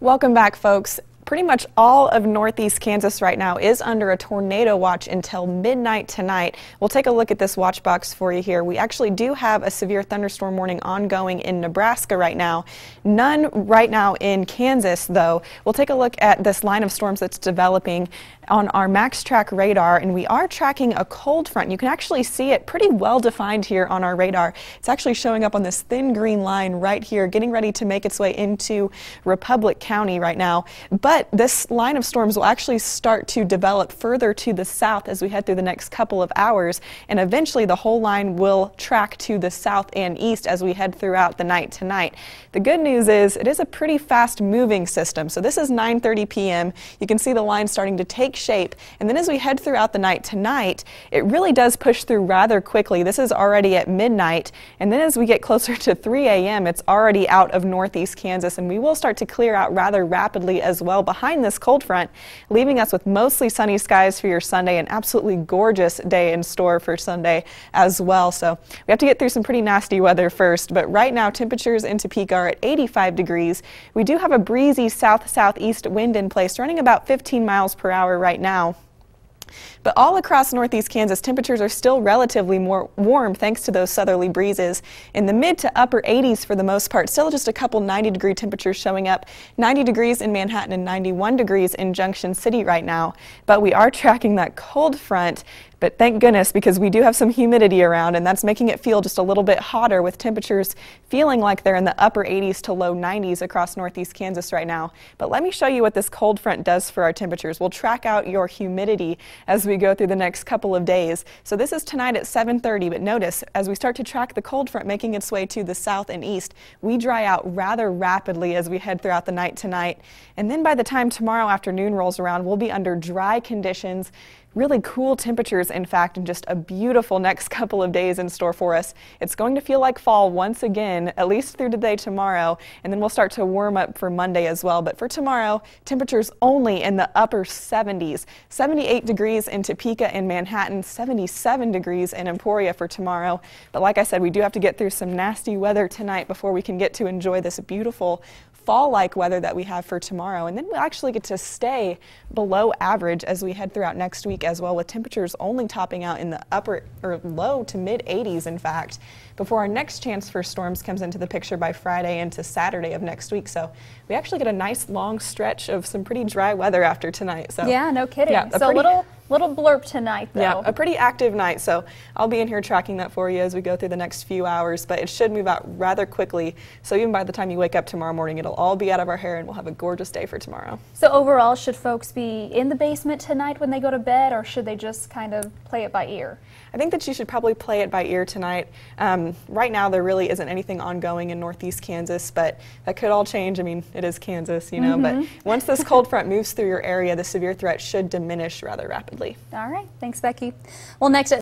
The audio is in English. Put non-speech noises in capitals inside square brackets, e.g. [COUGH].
Welcome back, folks. Pretty much all of northeast Kansas right now is under a tornado watch until midnight tonight. We'll take a look at this watch box for you here. We actually do have a severe thunderstorm warning ongoing in Nebraska right now. None right now in Kansas, though. We'll take a look at this line of storms that's developing on our MaxTrack radar, and we are tracking a cold front. You can actually see it pretty well defined here on our radar. It's actually showing up on this thin green line right here, getting ready to make its way into Republic County right now. But but this line of storms will actually start to develop further to the south as we head through the next couple of hours. And eventually the whole line will track to the south and east as we head throughout the night tonight. The good news is it is a pretty fast moving system. So this is 9.30 p.m. You can see the line starting to take shape. And then as we head throughout the night tonight, it really does push through rather quickly. This is already at midnight. And then as we get [LAUGHS] closer to 3 a.m., it's already out of northeast Kansas. And we will start to clear out rather rapidly as well behind this cold front, leaving us with mostly sunny skies for your Sunday, an absolutely gorgeous day in store for Sunday as well. So we have to get through some pretty nasty weather first, but right now temperatures in Topeka are at 85 degrees. We do have a breezy south-southeast wind in place running about 15 miles per hour right now. But all across northeast Kansas, temperatures are still relatively more warm thanks to those southerly breezes. In the mid to upper 80s for the most part, still just a couple 90 degree temperatures showing up. 90 degrees in Manhattan and 91 degrees in Junction City right now. But we are [LAUGHS] tracking that cold front but thank goodness because we do have some humidity around and that's making it feel just a little bit hotter with temperatures feeling like they're in the upper 80s to low 90s across northeast Kansas right now. But let me show you what this cold front does for our temperatures. We'll track out your humidity as we go through the next couple of days. So this is tonight at 7.30, but notice as we start to track the cold front making its way to the south and east, we dry out rather rapidly as we head throughout the night tonight. And then by the time tomorrow afternoon rolls around, we'll be under dry conditions really cool temperatures, in fact, and just a beautiful next [LAUGHS] couple of days in store for us. It's going to feel like fall once again, at least through today, tomorrow, and then we'll start to warm up for Monday as well. But for tomorrow, temperatures only in the upper 70s. 78 degrees in Topeka and Manhattan, 77 degrees in Emporia for tomorrow. But like I said, we do have to get through some nasty weather tonight before we can get to enjoy this beautiful fall-like weather that we have for tomorrow. And then we'll actually get to stay below average as we head throughout next week as well, with temperatures only topping out in the upper or low to mid 80s, in fact, before our next chance for storms comes into the picture by Friday into Saturday of next week. So we actually get a nice long stretch of some pretty dry weather after tonight. So yeah, no kidding. Yeah, so a little Little blurb tonight, though. Yeah, a pretty active night. So I'll be in here tracking that for you as we go through the next few hours. But it should move out rather quickly. So even by the time you wake up tomorrow morning, it'll all be out of our hair and we'll have a gorgeous day for tomorrow. So overall, should folks be in the basement tonight when they go to bed, or should they just kind of play it by ear? I think that you should probably play it by ear tonight. Um, right now, there really isn't anything ongoing in northeast Kansas, but that could all change. I mean, it is Kansas, you know. Mm -hmm. But mm-hmm. once this cold front moves through your area, the severe threat should diminish rather rapidly. All right. Thanks, Becky. Well, next.